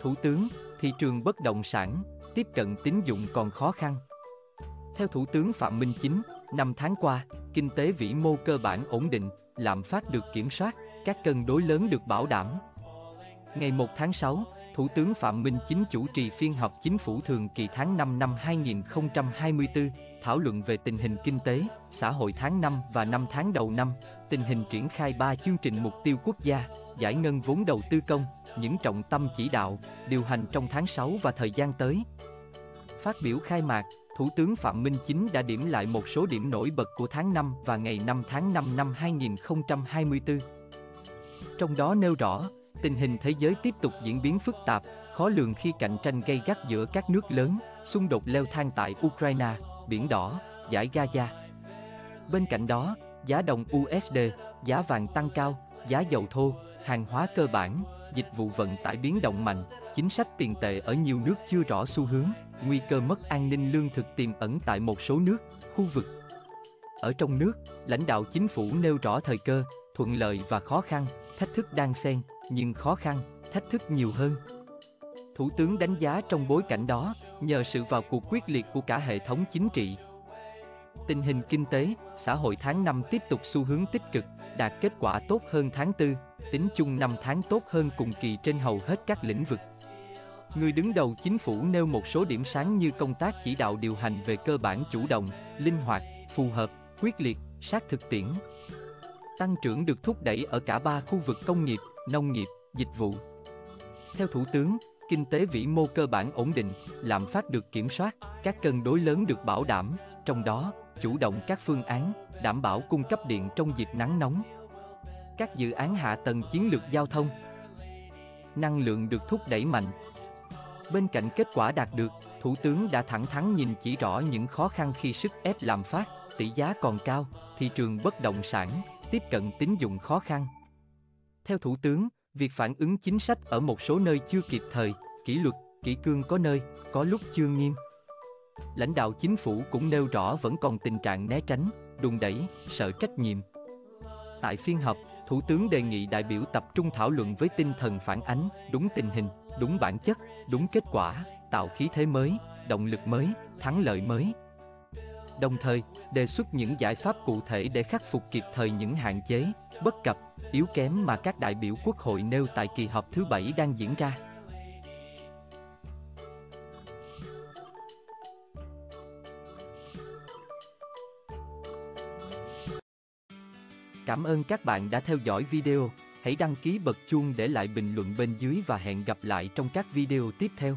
Thủ tướng, thị trường bất động sản, tiếp cận tín dụng còn khó khăn. Theo Thủ tướng Phạm Minh Chính, năm tháng qua, kinh tế vĩ mô cơ bản ổn định, lạm phát được kiểm soát, các cân đối lớn được bảo đảm. Ngày 1 tháng 6, Thủ tướng Phạm Minh Chính chủ trì phiên họp chính phủ thường kỳ tháng 5 năm 2024, thảo luận về tình hình kinh tế, xã hội tháng 5 và năm tháng đầu năm, tình hình triển khai 3 chương trình mục tiêu quốc gia, giải ngân vốn đầu tư công, những trọng tâm chỉ đạo, điều hành trong tháng 6 và thời gian tới. Phát biểu khai mạc, Thủ tướng Phạm Minh Chính đã điểm lại một số điểm nổi bật của tháng 5 và ngày 5 tháng 5 năm 2024. Trong đó nêu rõ, tình hình thế giới tiếp tục diễn biến phức tạp, khó lường khi cạnh tranh gây gắt giữa các nước lớn, xung đột leo thang tại Ukraine, Biển Đỏ, giải Gaza. Bên cạnh đó, giá đồng USD, giá vàng tăng cao, giá dầu thô, hàng hóa cơ bản, dịch vụ vận tải biến động mạnh, chính sách tiền tệ ở nhiều nước chưa rõ xu hướng, nguy cơ mất an ninh lương thực tiềm ẩn tại một số nước, khu vực. Ở trong nước, lãnh đạo chính phủ nêu rõ thời cơ, thuận lợi và khó khăn, thách thức đang xen, nhưng khó khăn, thách thức nhiều hơn. Thủ tướng đánh giá trong bối cảnh đó, nhờ sự vào cuộc quyết liệt của cả hệ thống chính trị, tình hình kinh tế, xã hội tháng 5 tiếp tục xu hướng tích cực, đạt kết quả tốt hơn tháng 4, tính chung 5 tháng tốt hơn cùng kỳ trên hầu hết các lĩnh vực. Người đứng đầu chính phủ nêu một số điểm sáng như công tác chỉ đạo điều hành về cơ bản chủ động, linh hoạt, phù hợp, quyết liệt, sát thực tiễn. Tăng trưởng được thúc đẩy ở cả ba khu vực công nghiệp, nông nghiệp, dịch vụ. Theo Thủ tướng, kinh tế vĩ mô cơ bản ổn định, lạm phát được kiểm soát, các cân đối lớn được bảo đảm, trong đó, chủ động các phương án, đảm bảo cung cấp điện trong dịp nắng nóng. Các dự án hạ tầng chiến lược giao thông, năng lượng được thúc đẩy mạnh. Bên cạnh kết quả đạt được, Thủ tướng đã thẳng thắn nhìn chỉ rõ những khó khăn khi sức ép làm phát, tỷ giá còn cao, thị trường bất động sản, tiếp cận tín dụng khó khăn. Theo Thủ tướng, việc phản ứng chính sách ở một số nơi chưa kịp thời, kỷ luật, kỷ cương có nơi, có lúc chưa nghiêm. Lãnh đạo chính phủ cũng nêu rõ vẫn còn tình trạng né tránh, đùn đẩy, sợ trách nhiệm. Tại phiên họp, Thủ tướng đề nghị đại biểu tập trung thảo luận với tinh thần phản ánh, đúng tình hình, đúng bản chất, đúng kết quả, tạo khí thế mới, động lực mới, thắng lợi mới. Đồng thời, đề xuất những giải pháp cụ thể để khắc phục kịp thời những hạn chế, bất cập, yếu kém mà các đại biểu Quốc hội nêu tại kỳ họp thứ bảy đang diễn ra. Cảm ơn các bạn đã theo dõi video. Hãy đăng ký bật chuông để lại bình luận bên dưới và hẹn gặp lại trong các video tiếp theo.